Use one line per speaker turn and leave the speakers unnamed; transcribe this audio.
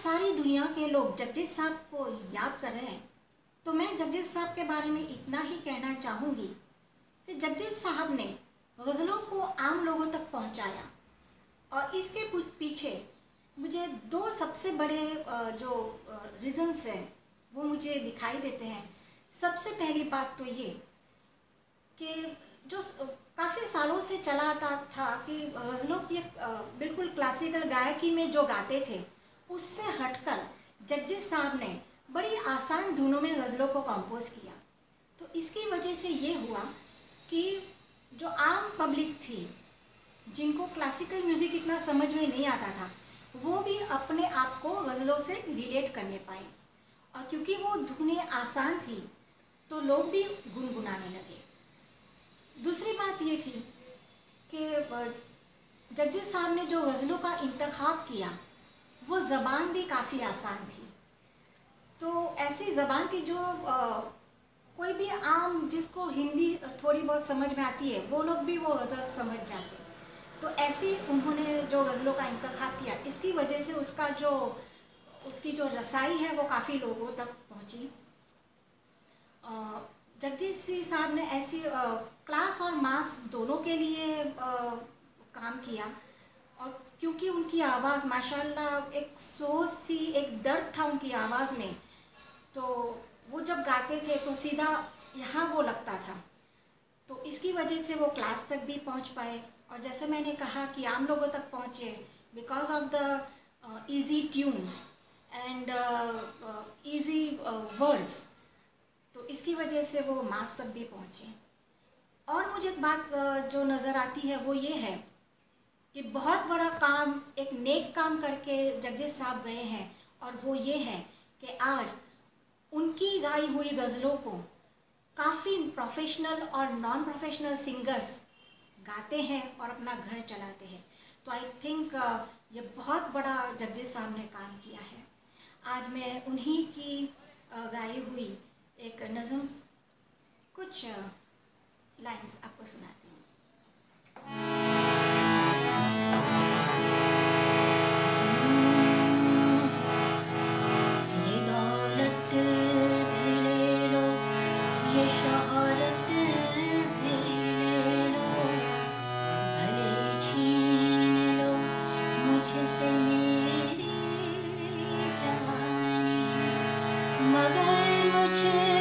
सारी दुनिया के लोग जगजीत साहब को याद कर रहे हैं। तो मैं जगजीत साहब के बारे में इतना ही कहना चाहूँगी कि जगजीत साहब ने गज़लों को आम लोगों तक पहुँचाया। और इसके पीछे मुझे दो सबसे बड़े जो रीज़न्स हैं, वो मुझे दिखाई देते हैं। सबसे पहली बात तो ये कि जो काफ़ी सालों से चला आता था कि गज़लों की बिल्कुल क्लासिकल गायकी में जो गाते थे उससे हटकर जगजीत साहब ने बड़ी आसान धुनों में गज़लों को कंपोज किया। तो इसकी वजह से ये हुआ कि जो आम पब्लिक थी, जिनको क्लासिकल म्यूज़िक इतना समझ में नहीं आता था, वो भी अपने आप को गज़लों से रिलेट करने पाए। और क्योंकि वो धुनें आसान थी तो लोग भी गुनगुनाने लगे। दूसरी बात ये थी कि जगजीत साहब ने जो गज़लों का इंतखब किया वो ज़बान भी काफ़ी आसान थी। तो ऐसी ज़बान की जो आ, कोई भी आम जिसको हिंदी थोड़ी बहुत समझ में आती है वो लोग भी वो गज़ल समझ जाते तो ऐसी उन्होंने जो गज़लों का इंतखब किया इसकी वजह से उसका जो उसकी जो रसाई है वो काफ़ी लोगों तक पहुँची। जगजीत सिंह साहब ने ऐसी आ, क्लास और मास दोनों के लिए आ, काम किया। और क्योंकि उनकी आवाज़, माशाल्लाह, एक सोच सी, एक दर्द था उनकी आवाज़ में। तो वो जब गाते थे तो सीधा यहाँ वो लगता था। तो इसकी वजह से वो क्लास तक भी पहुँच पाए। और जैसे मैंने कहा कि आम लोगों तक पहुँचे because of the easy tunes and easy words तो इसकी वजह से वो मास तक भी पहुँचे। और मुझे एक बात जो नज़र आती है, वो ये है कि बहुत बड़ा काम, एक नेक काम करके जगजीत साहब गए हैं और वो ये है कि आज उनकी गाई हुई गज़लों को काफ़ी प्रोफेशनल और नॉन प्रोफेशनल सिंगर्स गाते हैं और अपना घर चलाते हैं। तो आई थिंक ये बहुत बड़ा जगजीत साहब ने काम किया है। आज मैं उन्हीं की गाई हुई एक नज़म कुछ लाइंस आपको सुनाती हूँ। day noche